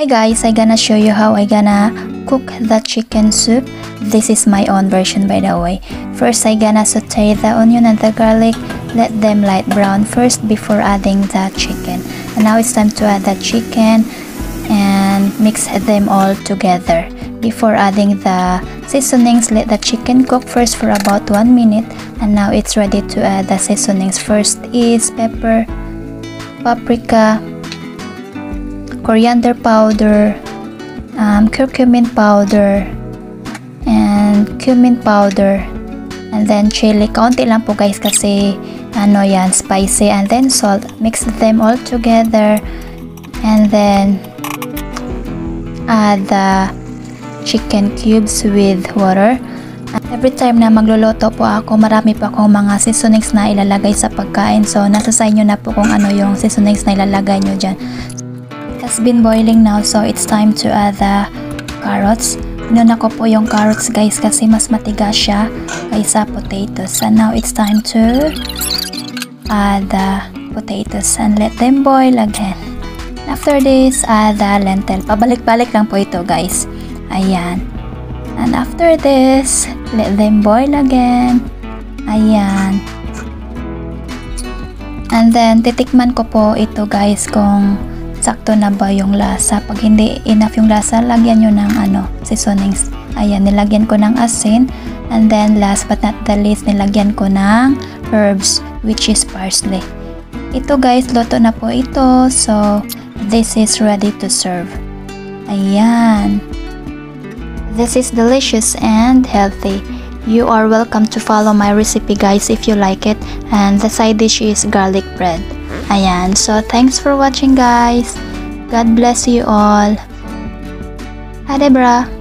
Hi guys, I gonna show you how I gonna cook the chicken soup. This is my own version by the way. First, I gonna saute the onion and the garlic. Let them light brown first before adding the chicken. And now it's time to add the chicken and mix them all together. Before adding the seasonings, let the chicken cook first for about 1 minute. And now it's ready to add the seasonings. First is pepper, paprika, coriander powder, um, curcumin powder, and cumin powder, and then chili. Kaunti lang po guys kasi ano yan, spicy. And then salt. Mix them all together. And then add the chicken cubes with water. At every time na magluluto po ako, marami pa akong mga seasonings na ilalagay sa pagkain. So, nasa sa inyo na po kung ano yung seasonings na ilalagay nyo dyan. It has been boiling now, so it's time to add the carrots. Inuna ko po yung carrots guys kasi mas matigas siya kaysa potatoes. And now it's time to add the potatoes and let them boil again. After this, add the lentil. Pabalik-balik lang po ito guys. Ayan. And after this, let them boil again. Ayan. And then, titikman ko po ito guys kung sakto na ba yung lasa. Pag hindi enough yung lasa, lagyan nyo ng ano, seasonings. Ayan, nilagyan ko ng asin. And then, last but not the least, nilagyan ko ng herbs, which is parsley. Ito guys, luto na po ito. So, this is ready to serve. Ayan. This is delicious and healthy. You are welcome to follow my recipe guys if you like it. And the side dish is garlic bread. Ayan. So, thanks for watching guys. God bless you all. Adebra.